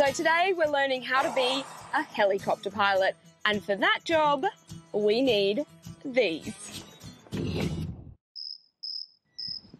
So today we're learning how to be a helicopter pilot. And for that job, we need these.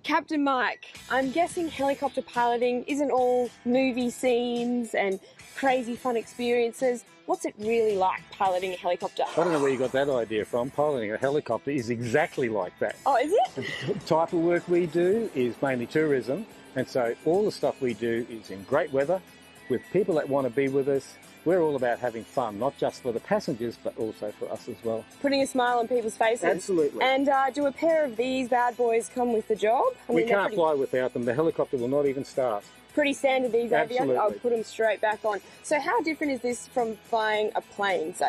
Captain Mike, I'm guessing helicopter piloting isn't all movie scenes and crazy fun experiences. What's it really like piloting a helicopter? I don't know where you got that idea from. Piloting a helicopter is exactly like that. Oh, is it? The type of work we do is mainly tourism, and so all the stuff we do is in great weather with people that want to be with us. We're all about having fun, not just for the passengers, but also for us as well. Putting a smile on people's faces. Absolutely. And uh, do a pair of these bad boys come with the job? I we mean, can't pretty, fly without them. The helicopter will not even start. pretty standard these aviators. Absolutely. I'll put them straight back on. So how different is this from flying a plane? So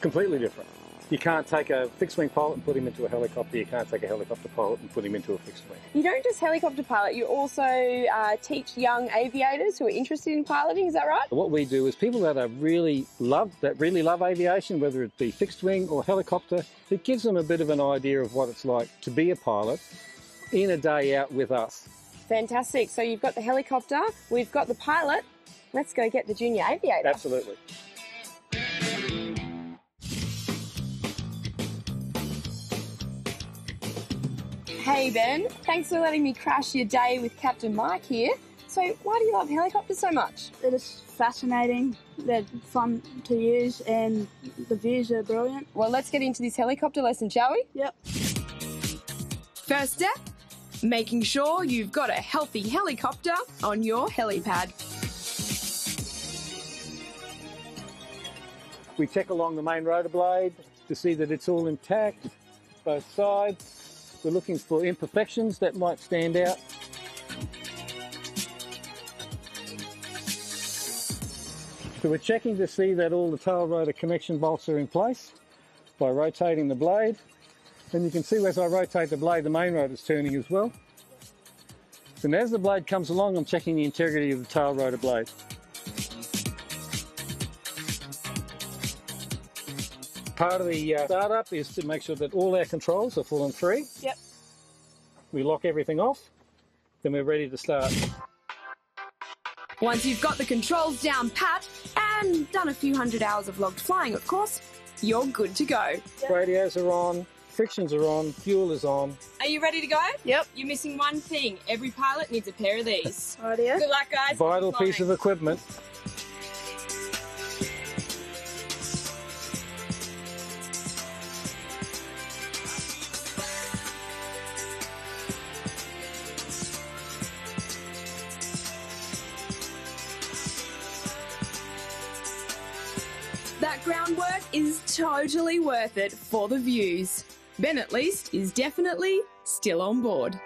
Completely different. You can't take a fixed wing pilot and put him into a helicopter. You can't take a helicopter pilot and put him into a fixed wing. you don't just helicopter pilot. You also uh, teach young aviators who are interested in piloting. Is that right? What we do is people that are really love that really love aviation, whether it be fixed wing or helicopter, it gives them a bit of an idea of what it's like to be a pilot in a day out with us. Fantastic. So you've got the helicopter. We've got the pilot. Let's go get the junior aviator. Absolutely. Hey Ben, thanks for letting me crash your day with Captain Mike here. So why do you love helicopters so much? They're fascinating, they're fun to use, and the views are brilliant. Well, let's get into this helicopter lesson, shall we? Yep. First step, making sure you've got a healthy helicopter on your helipad. We check along the main rotor blade to see that it's all intact, both sides. We're looking for imperfections that might stand out. So we're checking to see that all the tail rotor connection bolts are in place by rotating the blade. And you can see as I rotate the blade, the main rotor is turning as well. And as the blade comes along, I'm checking the integrity of the tail rotor blade. Part of the uh, startup is to make sure that all our controls are full and free. Yep. We lock everything off, then we're ready to start. Once you've got the controls down pat and done a few hundred hours of logged flying, of course, you're good to go. Radios are on, frictions are on, fuel is on. Are you ready to go? Yep. You're missing one thing. Every pilot needs a pair of these. Idea. Good luck, guys. Vital piece of equipment. That groundwork is totally worth it for the views. Ben, at least, is definitely still on board.